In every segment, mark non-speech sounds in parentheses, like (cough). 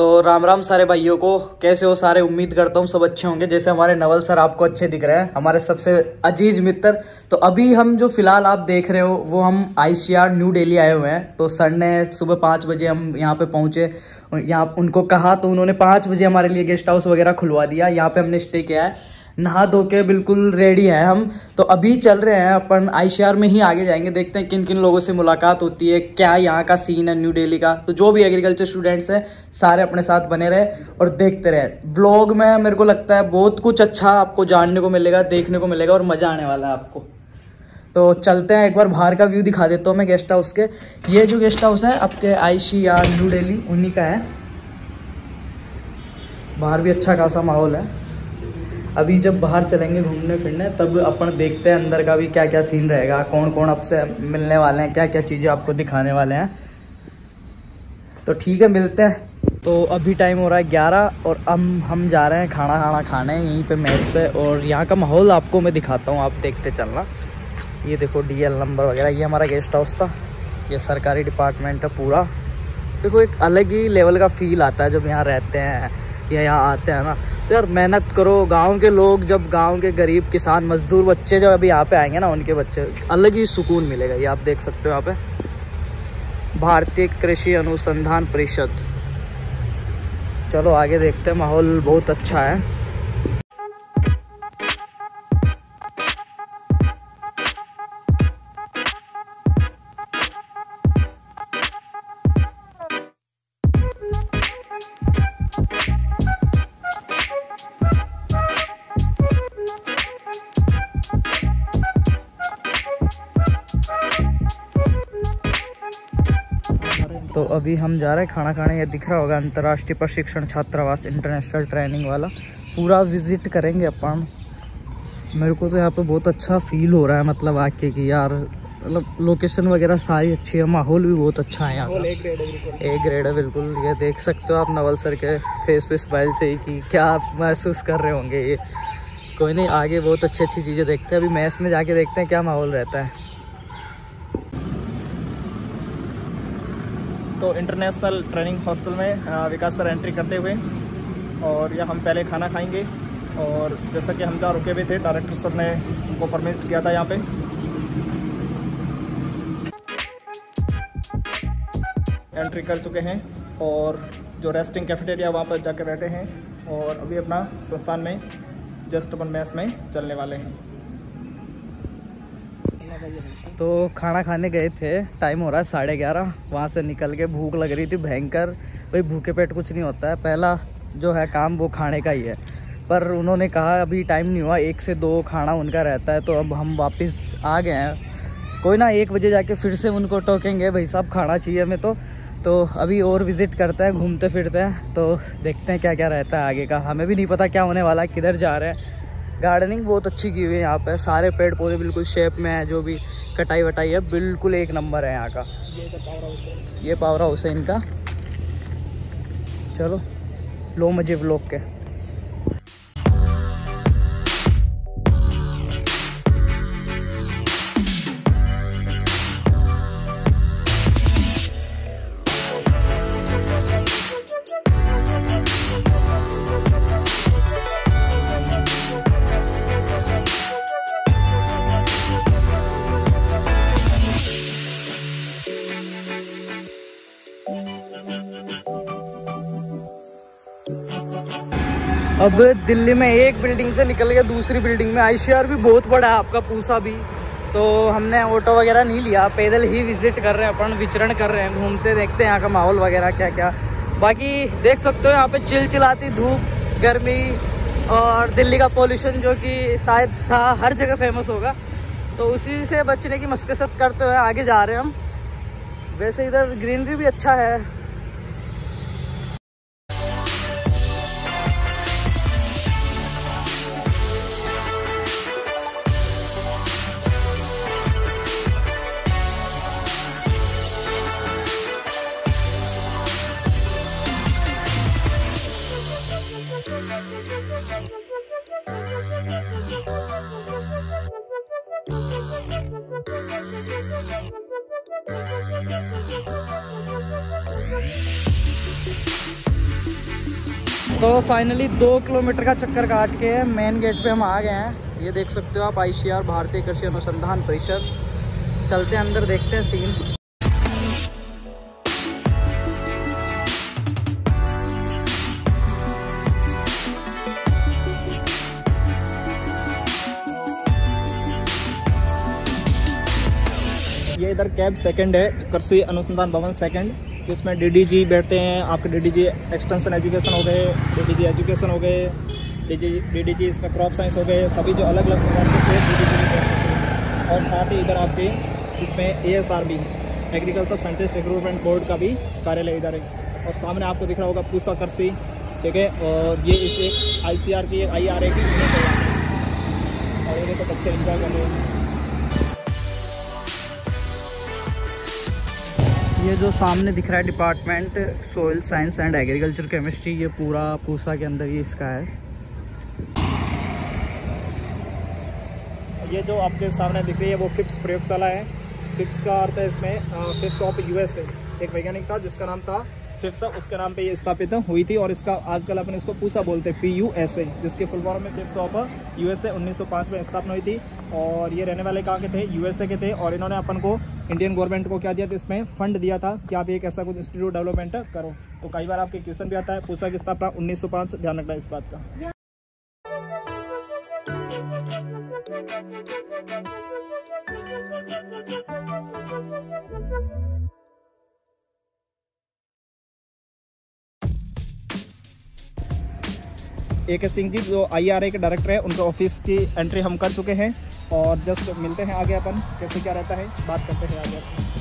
तो राम राम सारे भाइयों को। कैसे हो सारे? उम्मीद करता हूँ सब अच्छे होंगे। जैसे हमारे नवल सर आपको अच्छे दिख रहे हैं। हमारे सबसे अज़ीज़ मित्र। तो अभी हम जो फ़िलहाल आप देख रहे हो, वो हम आईसीआर न्यू दिल्ली आए हुए हैं। तो सर ने सुबह पाँच बजे हम यहाँ पे पहुँचे। यहाँ उनको कहा तो उन्होंने पाँच बजे हमारे लिए गेस्ट हाउस वगैरह खुलवा दिया। यहाँ पर हमने स्टे किया है। नहा धो के बिल्कुल रेडी है हम। तो अभी चल रहे हैं अपन आईसीआर में ही आगे जाएँगे, देखते हैं किन किन लोगों से मुलाकात होती है, क्या यहाँ का सीन है न्यू दिल्ली का। तो जो भी एग्रीकल्चर स्टूडेंट्स हैं, सारे अपने साथ बने रहे और देखते रहे। ब्लॉग में मेरे को लगता है बहुत कुछ अच्छा आपको जानने को मिलेगा, देखने को मिलेगा और मज़ा आने वाला है आपको। तो चलते हैं, एक बार बाहर का व्यू दिखा देता हूँ मैं गेस्ट हाउस के। ये जो गेस्ट हाउस है, आपके I C R New Delhi उन्हीं का है। बाहर भी अच्छा खासा माहौल है। अभी जब बाहर चलेंगे घूमने फिरने, तब अपन देखते हैं अंदर का भी क्या क्या सीन रहेगा कौन कौन आपसे मिलने वाले हैं क्या क्या चीज़ें आपको दिखाने वाले हैं। तो ठीक है, मिलते हैं। तो अभी टाइम हो रहा है ग्यारह और अब हम जा रहे हैं खाना खाना खाने यहीं पे मैच पे और यहाँ का माहौल आपको मैं दिखाता हूँ, आप देखते चलना। ये देखो डीएल नंबर वगैरह, ये हमारा गेस्ट हाउस था। ये सरकारी डिपार्टमेंट है पूरा। देखो एक अलग ही लेवल का फील आता है जब यहाँ रहते हैं। या यहाँ आते हैं ना। तो यार मेहनत करो, गाँव के लोग जब, गाँव के गरीब किसान, मजदूर बच्चे जब अभी यहाँ पे आएँगे ना, उनके बच्चे, अलग ही सुकून मिलेगा। ये आप देख सकते हो यहाँ पे। भारतीय कृषि अनुसंधान परिषद। चलो आगे देखते हैं, माहौल बहुत अच्छा है। अभी हम जा रहे हैं खाना खाने ये दिख रहा होगा अंतर्राष्ट्रीय प्रशिक्षण छात्रावास इंटरनेशनल ट्रेनिंग वाला। पूरा विज़िट करेंगे अपन। मेरे को तो यहाँ पे बहुत अच्छा फील हो रहा है मतलब आके कि यार मतलब लोकेशन वगैरह सारी अच्छी है माहौल भी बहुत अच्छा है यहाँ का। एक ग्रेड है बिल्कुल। ये देख सकते हो आप नवल सर के फेस पे स्माइल से ही कि क्या आप महसूस कर रहे होंगे ये। कोई नहीं आगे बहुत अच्छी अच्छी चीज़ें देखते हैं। अभी मैच में जाके देखते हैं क्या माहौल रहता है। तो इंटरनेशनल ट्रेनिंग हॉस्टल में विकास सर एंट्री करते हुए, और यह हम पहले खाना खाएँगे। और जैसा कि हम जहाँ रुके हुए थे डायरेक्टर सर ने वो परमिट किया था यहाँ पे। एंट्री कर चुके हैं, और जो रेस्टिंग कैफेटेरिया वहाँ पर जाकर बैठे हैं, और अभी अपना संस्थान में जस्ट अपन मैस में चलने वाले हैं। तो खाना खाने गए थे टाइम हो रहा है साढ़े ग्यारह, वहाँ से निकल के भूख लग रही थी, भयंकर। भाई, भूखे पेट कुछ नहीं होता है। पहला जो है काम वो खाने का ही है। पर उन्होंने कहा, अभी टाइम नहीं हुआ, एक से दो खाना उनका रहता है तो अब हम वापस आ गए हैं। कोई ना, एक बजे जाके फिर से उनको टोकेंगे, भाई साहब, खाना चाहिए हमें तो। तो अभी और विज़िट करते हैं, घूमते फिरते हैं तो देखते हैं क्या क्या रहता है आगे का। हमें भी नहीं पता क्या होने वाला है, किधर जा रहे हैं। गार्डनिंग बहुत अच्छी की हुई है यहाँ पे। सारे पेड़ पौधे बिल्कुल शेप में है, जो भी कटाई वटाई है, बिल्कुल एक नंबर है यहाँ का। ये पावर हाउस है इनका। चलो, लो मज़े ब्लॉक के। अब दिल्ली में एक बिल्डिंग से निकल के दूसरी बिल्डिंग में। आईसीआर भी बहुत बड़ा है, आपका पूसा भी। तो हमने ऑटो वगैरह नहीं लिया, पैदल ही विज़िट कर रहे हैं, अपन विचरण कर रहे हैं, घूमते देखते हैं यहाँ का माहौल वगैरह क्या क्या बाकी देख सकते हो यहाँ पे चिल चिलाती धूप, गर्मी और दिल्ली का पोल्यूशन जो कि शायद हर जगह फ़ेमस होगा। तो उसी से बचने की मस्कसत करते हुए आगे जा रहे हैं हम। वैसे इधर ग्रीनरी भी अच्छा है। फाइनली दो किलोमीटर का चक्कर काट के मेन गेट पे हम आ गए हैं। ये देख सकते हो आप आईसीआर भारतीय कृषि अनुसंधान परिषद। चलते हैं अंदर, देखते हैं सीन ये इधर कैब सेकंड है, कृषि अनुसंधान भवन सेकंड जिसमें डीडीजी बैठते हैं, आपके डीडीजी एक्सटेंशन एजुकेशन हो गए डीडीजी एजुकेशन हो गए डीडी डीडीजी इसमें क्रॉप साइंस हो गए, सभी जो अलग अलग प्रकार के डीडीजी और साथ ही इधर आपके इसमें A S R B agriculture scientist recruitment board का भी कार्यालय इधर है। और सामने आपको दिख रहा होगा पूसा कृषि, ठीक है? और ये इसे आई सी आर की आई आर ए की और ये देखो बच्चे इंजॉय कर रहे हैं। ये जो सामने दिख रहा है department soil science and agriculture chemistry ये पूरा पूसा के अंदर ही इसका है। ये जो आपके सामने दिख रही है, वो फिप्स प्रयोगशाला है। फिप्स का अर्थ है इसमें फिप्स ऑफ़ यूएसए एक वैज्ञानिक था, जिसका नाम था फिप्स उसके नाम पे ये स्थापित हुई थी और इसका आजकल अपन इसको पूसा बोलते हैं पी यू एस ए जिसके फुल में फिप्स ऑफ़ यूएसए 1905 में स्थापना हुई थी। और ये रहने वाले कहाँ के थे? यूएसए के थे और इन्होंने अपन को इंडियन गवर्नमेंट को क्या दिया था इसमें? फंड दिया था कि आप एक ऐसा कुछ इंस्टीट्यूट डेवलपमेंट करो। तो कई बार आपके क्वेश्चन भी आता है पूसा की स्थापना उन्नीस ध्यान रखना इस बात का। ए के सिंह जी, जो आईआरए के डायरेक्टर है, उनके ऑफ़िस की एंट्री हम कर चुके हैं। और जस्ट मिलते हैं आगे अपन, कैसे क्या रहता है, बात करते हैं आगे तो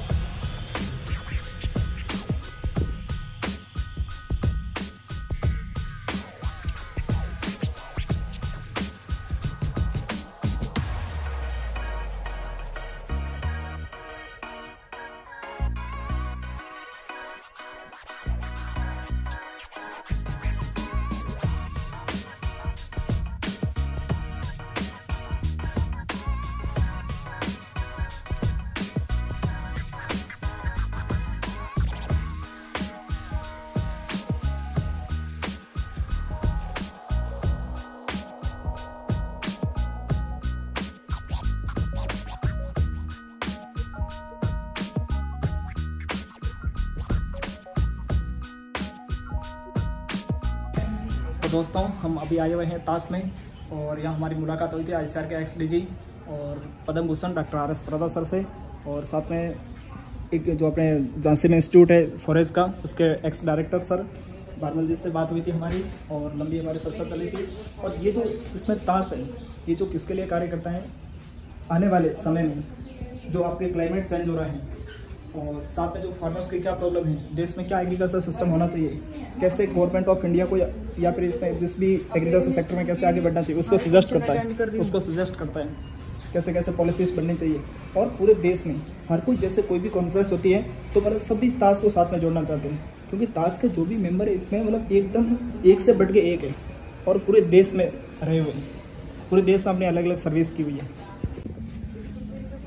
दोस्तों, हम अभी आए हुए हैं ताश में और यहाँ हमारी मुलाकात हुई थी आईसीआर के एक्स डी और Padma Bhushan, doctor R S Prada sir से और साथ में एक जो अपने झांसी में इंस्टीट्यूट है फॉरेज का, उसके ex director sir Barmal ji से बात हुई थी हमारी और लंबी हमारी चर्चा चली थी। और ये जो इसमें ताश है, ये जो किसके लिए कार्य करता है, आने वाले समय में जो आपके क्लाइमेट चेंज हो रहा है और साथ में जो फार्मर्स की क्या प्रॉब्लम है, देश में क्या एग्रीकल्चर सिस्टम होना चाहिए, कैसे गवर्नमेंट ऑफ़ इंडिया को या, फिर इसमें जिस भी एग्रीकल्चर सेक्टर में कैसे आगे बढ़ना चाहिए उसको सजेस्ट करता है। उसको सजेस्ट करता है कैसे कैसे पॉलिसीज़ बननी चाहिए। और पूरे देश में हर कोई जैसे कोई भी कॉन्फ्रेंस होती है तो मतलब सभी ताश को साथ में जोड़ना चाहते हैं। क्योंकि ताश के जो भी मेंबर है इसमें मतलब एकदम एक से बढ़ के एक है। और पूरे देश में रहे हुए हैं। पूरे देश में अपने अलग अलग सर्विस की हुई है।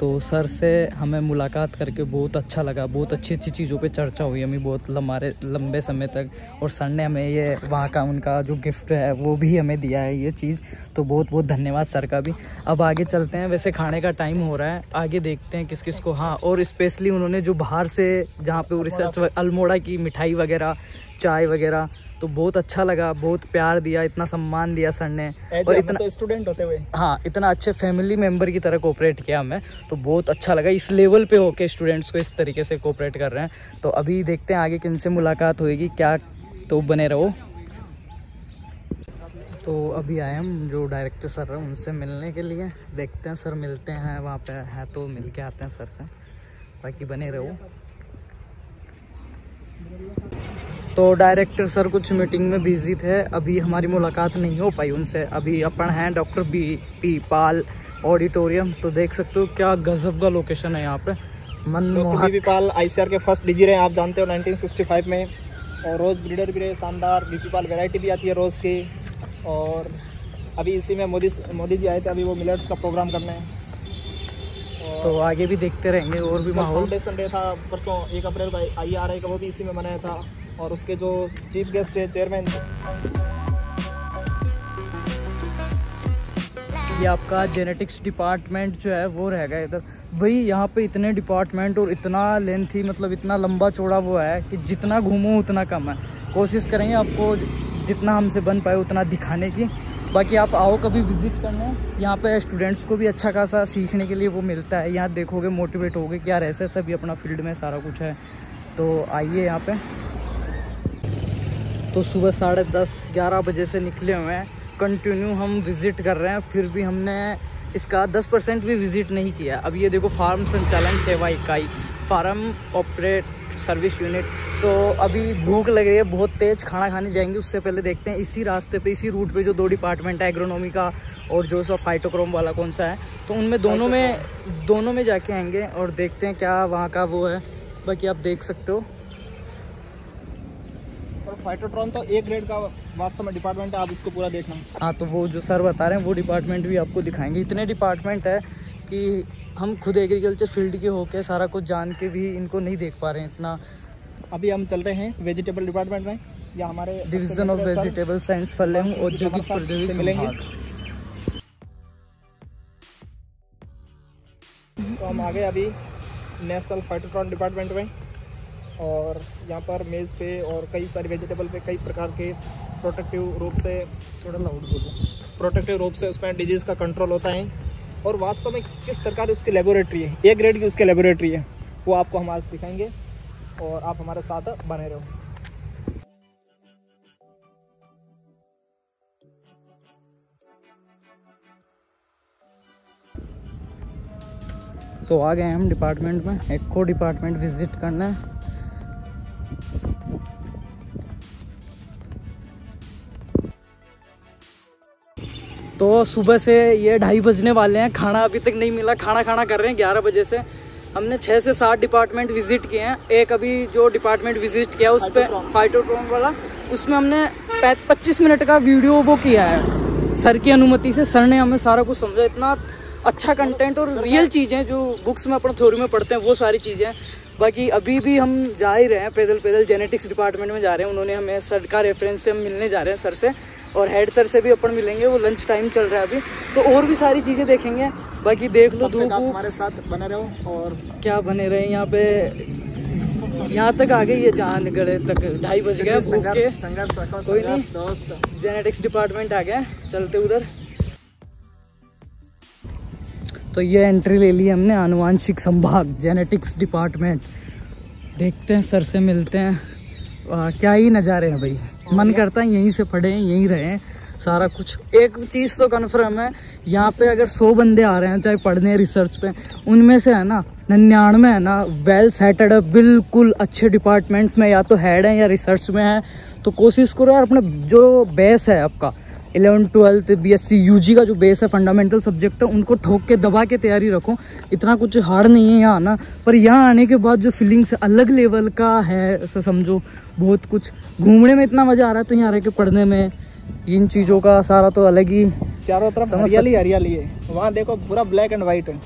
तो सर से हमें मुलाकात करके बहुत अच्छा लगा, बहुत अच्छी अच्छी चीज़ों पे चर्चा हुई हमें बहुत लंबारे, लंबे समय तक। और सर ने हमें ये, वहाँ का उनका जो गिफ्ट है, वो भी हमें दिया है ये चीज़। तो बहुत बहुत धन्यवाद सर का भी। अब आगे चलते हैं। वैसे खाने का टाइम हो रहा है। आगे देखते हैं किस किस को। हाँ और स्पेशली उन्होंने जो बाहर से, जहाँ पे रिसर्च अल्मोड़ा की मिठाई वगैरह, चाय वगैरह तो बहुत अच्छा लगा बहुत प्यार दिया इतना सम्मान दिया सर ने। और इतना तो स्टूडेंट होते हुए। हाँ इतना अच्छे फैमिली मेंबर की तरह कोऑपरेट किया हमें तो बहुत अच्छा लगा। इस लेवल पे होके स्टूडेंट्स को इस तरीके से कोऑपरेट कर रहे हैं। तो अभी देखते हैं आगे किन से मुलाकात होएगी क्या तो बने रहो। तो अभी आए हम जो डायरेक्टर सर हैं उनसे मिलने के लिए। देखते हैं सर मिलते हैं वहाँ पे है तो मिल के आते हैं सर से। बाकी बने रहो। तो डायरेक्टर सर कुछ मीटिंग में बिज़ी थे अभी हमारी मुलाकात नहीं हो पाई उनसे। अभी अपन हैं doctor B P Pal auditorium तो देख सकते हो क्या गजब का लोकेशन है यहाँ पे। मनमोहक। बी पाल आईसीआर के फ़र्स्ट डीजी रहे आप जानते हो 1965 में। और रोज़ ब्रीडर भी रहे शानदार। बी पी पाल वेराइटी भी आती है रोज़ की। और अभी इसी में मोदी मोदी जी आए थे अभी वो मिलट्स का प्रोग्राम करने। तो आगे भी देखते रहेंगे और भी माहौल। फाउंडेशन था परसों एक अप्रैल का आई आर आई का वो भी इसी में मनाया था। और उसके जो चीफ गेस्ट थे चेयरमैन ये आपका जेनेटिक्स डिपार्टमेंट जो है वो रह गया इधर। भाई यहाँ पे इतने डिपार्टमेंट और इतना लेंथी मतलब इतना लंबा चौड़ा वो है कि जितना घूमो उतना कम है। कोशिश करेंगे आपको जितना हमसे बन पाए उतना दिखाने की। बाकी आप आओ कभी विज़िट करने। यहाँ पे स्टूडेंट्स को भी अच्छा खासा सीखने के लिए वो मिलता है। यहाँ देखोगे मोटिवेट होगे क्या ऐसे सभी अपना फ़ील्ड में सारा कुछ है। तो आइए यहाँ पे। तो सुबह साढ़े दस, ग्यारह बजे से निकले हुए हैं। कंटिन्यू हम विज़िट कर रहे हैं। फिर भी हमने इसका दस परसेंट भी विज़िट नहीं किया। अब ये देखो फार्म संचालन सेवा इकाई। Farm operate service unit. तो अभी भूख लग रही है बहुत तेज़ खाना खाने जाएँगे उससे पहले देखते हैं। इसी रास्ते पे इसी रूट पे जो दो डिपार्टमेंट है एग्रोनॉमी का और जो सो फाइटोक्रोम वाला कौन सा है। तो उनमें दोनों में दोनों में जाके आएँगे और देखते हैं क्या वहाँ का वो है। बाकी आप देख सकते हो। फाइटोट्रॉन तो एक ग्रेड का वास्तव में डिपार्टमेंट है आप इसको पूरा देखना। हाँ तो वो जो सर बता रहे हैं वो डिपार्टमेंट भी आपको दिखाएँगे। इतने डिपार्टमेंट है कि हम खुद एग्रीकल्चर फ़ील्ड के होके सारा कुछ जान के भी इनको नहीं देख पा रहे हैं इतना। अभी हम चल रहे हैं वेजिटेबल डिपार्टमेंट में। या हमारे डिवीज़न ऑफ़ वेजिटेबल साइंस फल एवं औद्योगिक प्रौद्योगिक मिलेंगे। तो हम आ गए अभी नेशनल फाइटोट्रॉन डिपार्टमेंट में। और यहाँ पर मेज़ पे और कई सारे वेजिटेबल पे कई प्रकार के प्रोटेक्टिव रूप से थोड़ा लाउड बोलो। प्रोटेक्टिव रूप से उसमें डिज़ीज़ का कंट्रोल होता है। और वास्तव में किस प्रकार उसकी लेबोरेटरी है? ए ग्रेड की उसकी लेबोरेटरी है। वो आपको हम आज दिखाएँगे और आप हमारे साथ बने रहो। तो आ गए हम डिपार्टमेंट में। एक को डिपार्टमेंट विज़िट करना है। तो सुबह से ये ढाई बजने वाले हैं। खाना अभी तक नहीं मिला। खाना खाना कर रहे हैं ग्यारह बजे से। हमने छः से सात डिपार्टमेंट विज़िट किए हैं। एक अभी जो डिपार्टमेंट विज़िट किया उस पर फाइटोट्रोन वाला उसमें हमने पच्चीस मिनट का वीडियो वो किया है। सर की अनुमति से। सर ने हमें सारा कुछ समझा। इतना अच्छा कंटेंट और रियल चीज़ें जो बुक्स में अपना थ्योरी में पढ़ते हैं वो सारी चीज़ें। बाकी अभी भी हम जा ही रहे हैं पैदल पैदल जेनेटिक्स डिपार्टमेंट में जा रहे हैं। उन्होंने हमें सर का रेफरेंस से हम मिलने जा रहे हैं सर से और हेड सर से भी अपन मिलेंगे वो लंच टाइम चल रहा है अभी। तो और भी सारी चीज़ें देखेंगे। बाकी देख लो धूप हमारे साथ बने रहो और क्या बने रहे यहाँ पे यहाँ तक आ गए ये गड़े तक। ढाई बज गए। कोई नहीं। दोस्त। जेनेटिक्स डिपार्टमेंट आ गया चलते उधर। तो ये एंट्री ले ली हमने आनुवांशिक संभाग जेनेटिक्स डिपार्टमेंट देखते हैं सर से मिलते हैं। आ, क्या ही नज़ारे हैं भाई। मन करता है यहीं से पढ़े यहीं रहे। सारा कुछ। एक चीज़ तो कन्फर्म है यहाँ पे अगर सौ बंदे आ रहे हैं चाहे पढ़ने रिसर्च पे उनमें से है ना निन्यानवे है ना वेल सेटड है बिल्कुल अच्छे डिपार्टमेंट्स में या तो हेड है या रिसर्च में है। तो कोशिश करो यार अपना जो बेस है आपका eleven twelfth B S C U G का जो बेस है फंडामेंटल सब्जेक्ट है उनको ठोक के दबा के तैयारी रखो। इतना कुछ हार्ड नहीं है यहाँ आना पर यहाँ आने के बाद जो फीलिंग्स अलग लेवल का है ऐसा समझो। बहुत कुछ। घूमने में इतना मज़ा आ रहा है तो यहाँ रह के पढ़ने में। इन चीज़ों का सारा तो अलग ही चारों तरफ़ हरियाली हरियाली है। वहाँ देखो पूरा ब्लैक एंड वाइट है।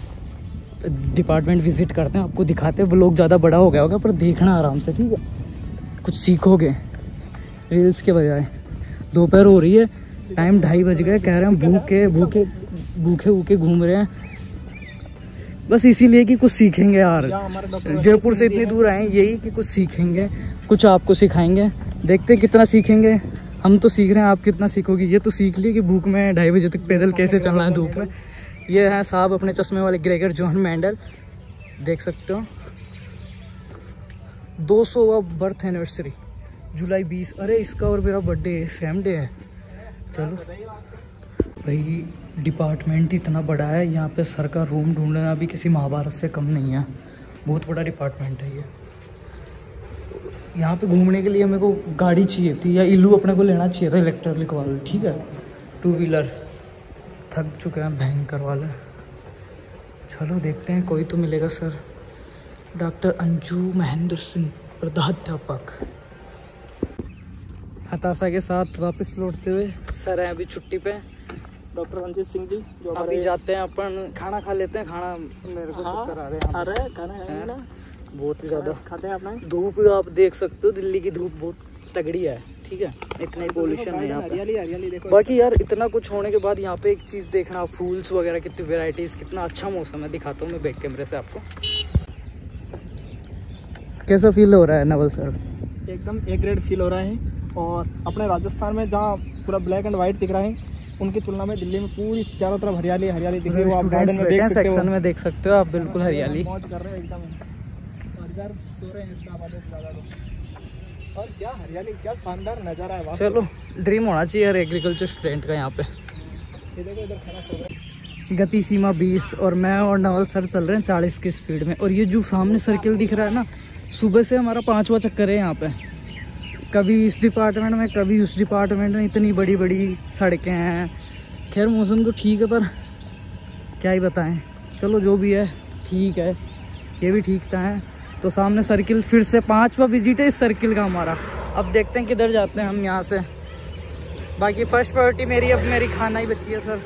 डिपार्टमेंट विज़िट करते हैं आपको दिखाते हैं। वो लोग ज़्यादा बड़ा हो गया होगा पर देखना आराम से ठीक है? कुछ सीखोगे। रील्स के बजाय। दोपहर हो रही है। टाइम ढाई बज गए कह रहे हैं भूखे भूखे भूखे भूखे घूम रहे हैं। बस इसीलिए कि कुछ सीखेंगे यार। जयपुर से इतनी दूर आए यही कि कुछ सीखेंगे कुछ आपको सिखाएँगे। देखते कितना सीखेंगे। हम तो सीख रहे हैं आप कितना सीखोगे? ये तो सीख लिए कि भूख में ढाई बजे तक पैदल कैसे चलना है धूप में। ये है साहब अपने चश्मे वाले ग्रेगर जॉन मैंडल। देख सकते हो। दो सौ बर्थ एनिवर्सरी। जुलाई बीस। अरे इसका और मेरा बर्थडे सेम डे है। चलो। भाई डिपार्टमेंट इतना बड़ा है, यहाँ पे सर का रूम ढूंढना अभी किसी महाभारत से कम नहीं है। बहुत बड़ा डिपार्टमेंट है ये। यहाँ पे घूमने के लिए मेरे को गाड़ी चाहिए थी, या इल्लू अपने को लेना चाहिए था इलेक्ट्रिक वाला, ठीक है? टू व्हीलर थक चुके हैं, भयंकर वाले। चलो, देखते हैं, कोई तो मिलेगा, सर। डॉक्टर अंजू महेंद्र सिंह, प्रधाध्यापक। हताशा के साथ वापस लौटते हुए सर हैं अभी छुट्टी पे। डॉक्टर रंजीत सिंह जी जो अभी जाते हैं अपन खाना खा लेते हैं खाना मेरे को हाँ, चक्कर आ रहे हैं आ रहे खाना है ना? बहुत ही ज़्यादा। खाते हैं अपना? धूप आप देख सकते हो दिल्ली की धूप बहुत तगड़ी है ठीक है? इतना ही पोल्यूशन है यहाँ पे। बाकी यार इतना कुछ होने के बाद यहाँ पे एक चीज़ देखना फूल्स वगैरह कितनी वेराइटीज़ कितना अच्छा मौसम है दिखाता हूँ मैं बैक कैमरे से आपको। कैसा फील हो रहा है नवल सर? एकदम ए ग्रेड फील हो रहा है। और अपने राजस्थान में जहाँ पूरा ब्लैक एंड व्हाइट दिख रहा है उनकी तुलना में दिल्ली में पूरी चारों तरफ़ हरियाली हरियाली दिख रही है आप गार्डन में देख सकते हो। सेक्शन में देख सकते हो आप बिल्कुल हरियाली मौज कर रहे हैं एकदम। और इधर सो रहे हैं स्टाफ आधे से ज़्यादा लोग और क्या हरियाली क्या शानदार नज़ारा है चलो ड्रीम होना चाहिए यार एग्रीकल्चर स्टूडेंट का यहाँ पे। ये देखो इधर खड़ा सो रहे हैं। गति सीमा 20 और मैं और नवल सर चल रहे हैं 40 की स्पीड में। और ये जो सामने सर्किल दिख रहा है ना सुबह से हमारा पांचवा चक्कर है यहाँ पे। कभी इस डिपार्टमेंट में, कभी उस डिपार्टमेंट में इतनी बड़ी बड़ी सड़कें हैं। खैर, मौसम तो ठीक है, पर क्या ही बताएँ। चलो, जो भी है, ठीक है। ये भी ठीक था, है। तो सामने सर्किल फिर से पांचवा विज़िट है इस सर्किल का हमारा। अब देखते हैं किधर जाते हैं हम यहाँ से। बाकी फ़र्स्ट प्रायोरिटी मेरी, अब मेरी खाना ही बची है, सर।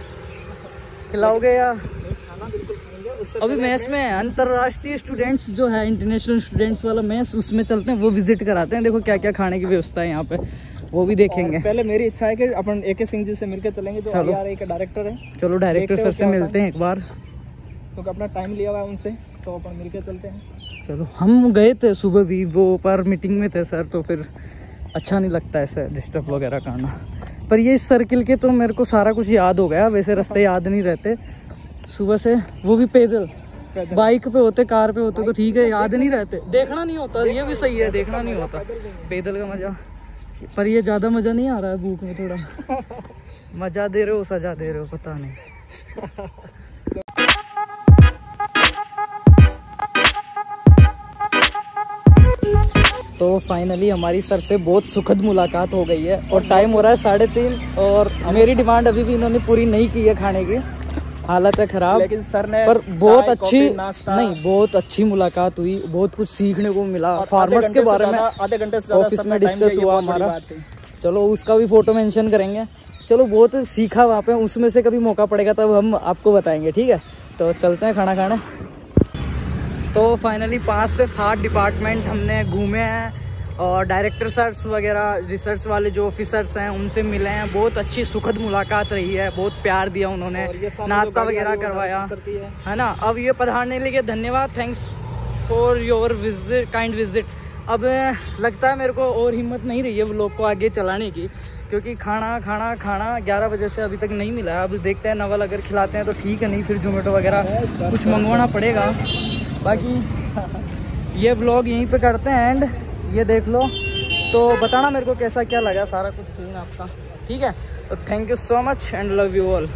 खिलाओगे या नहीं, खाना बिल्कुल खाएँगे उससे अभी मैस में। अंतरराष्ट्रीय स्टूडेंट्स जो है इंटरनेशनल स्टूडेंट्स वाला मैस उसमें चलते हैं वो विज़िट कराते हैं। देखो क्या क्या खाने की व्यवस्था है यहाँ पे। वो भी देखेंगे। पहले मेरी इच्छा है कि अपन ए के सिंह जी से मिलकर चलेंगे जो चलो। आर के डायरेक्टर हैं। चलो डायरेक्टर सर से मिलते हैं। एक बार। क्योंकि अपना टाइम लिया हुआ है उनसे तो अपन मिलकर चलते हैं। चलो हम गए थे सुबह भी वो पर मीटिंग में थे सर तो फिर अच्छा नहीं लगता है सर डिस्टर्ब वगैरह करना। पर ये इस सर्किल के तो मेरे को सारा कुछ याद हो गया वैसे रास्ते याद नहीं रहते। सुबह से वो भी पैदल। बाइक पे होते कार पे होते तो ठीक है याद नहीं रहते। देखना नहीं होता ये भी सही है देखना नहीं होता। पैदल का मज़ा। पर ये ज़्यादा मज़ा नहीं आ रहा है भूख में थोड़ा। (laughs) मज़ा दे रहे हो सजा दे रहे हो पता नहीं। तो फाइनली हमारी सर से बहुत सुखद मुलाकात हो गई है और टाइम हो रहा है साढ़े तीन और मेरी डिमांड अभी भी इन्होंने पूरी नहीं की है खाने की। हालत है खराब लेकिन सर ने पर बहुत अच्छी नहीं बहुत अच्छी मुलाकात हुई बहुत कुछ सीखने को मिला। फार्मर्स के बारे में आधे घंटे ऑफ़िस में डिस्कस हुआ हमारा। चलो उसका भी फ़ोटो मेंशन करेंगे। चलो बहुत सीखा वहाँ पे उसमें से कभी मौका पड़ेगा तब हम आपको बताएँगे ठीक है? तो चलते हैं खाना खाने। तो फाइनली पाँच से सात डिपार्टमेंट हमने घूमे हैं। और डायरेक्टर सर्स वगैरह रिसर्च वाले जो ऑफिसर्स हैं उनसे मिले हैं। बहुत अच्छी सुखद मुलाकात रही है। बहुत प्यार दिया उन्होंने। नाश्ता वगैरह करवाया। है। ना? अब ये पधारने के लिए धन्यवाद thanks for your visit kind visit अब लगता है मेरे को और हिम्मत नहीं रही है व्लॉग को आगे चलाने की क्योंकि खाना खाना खाना 11 बजे से अभी तक नहीं मिला है। अब देखते हैं नवल अगर खिलाते हैं तो ठीक है नहीं फिर जोमेटो वगैरह कुछ मंगवाना पड़ेगा। बाकी ये ब्लॉग यहीं पे करते हैं एंड ये देख लो। तो बताना मेरे को कैसा क्या लगा सारा कुछ सीन आपका। ठीक है? तो thank you so much and love you all